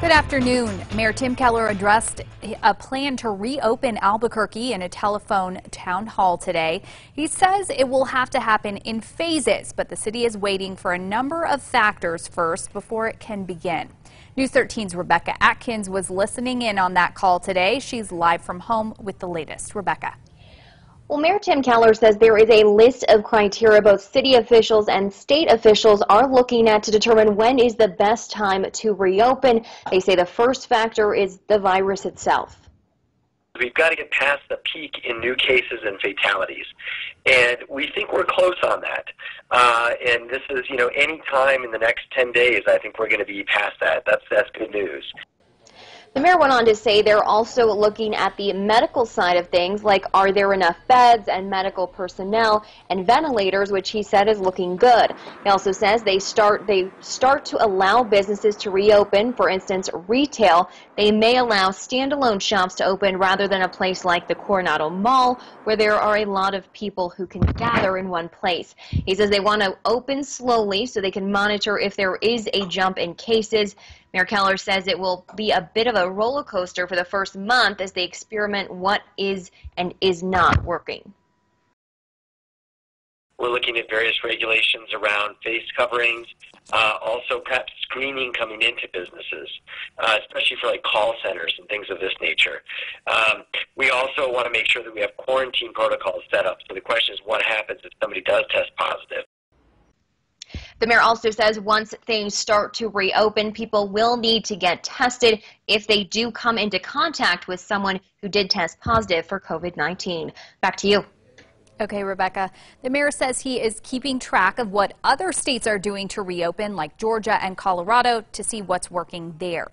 Good afternoon. Mayor Tim Keller addressed a plan to reopen Albuquerque in a telephone town hall today. He says it will have to happen in phases, but the city is waiting for a number of factors first before it can begin. News 13's Rebecca Atkins was listening in on that call today. She's live from home with the latest. Rebecca. Well, Mayor Tim Keller says there is a list of criteria both city officials and state officials are looking at to determine when is the best time to reopen. They say the first factor is the virus itself. We've got to get past the peak in new cases and fatalities. And we think we're close on that. Uh, and this is, you know, any time in the next 10 days, I think we're going to be past that. That's, that's good news. The mayor went on to say they're also looking at the medical side of things, like are there enough beds and medical personnel and ventilators, which he said is looking good. He also says they start they start to allow businesses to reopen. For instance, retail. They may allow standalone shops to open rather than a place like the Coronado Mall, where there are a lot of people who can gather in one place. He says they want to open slowly so they can monitor if there is a jump in cases. Mayor Keller says it will be a bit of a roller coaster for the first month as they experiment what is and is not working. We're looking at various regulations around face coverings, uh, also perhaps screening coming into businesses, uh, especially for like call centers and things of this nature. Um, we also want to make sure that we have quarantine protocols set up. So the question is what happens if somebody does test? The mayor also says once things start to reopen, people will need to get tested if they do come into contact with someone who did test positive for COVID-19. Back to you. Okay, Rebecca. The mayor says he is keeping track of what other states are doing to reopen, like Georgia and Colorado, to see what's working there.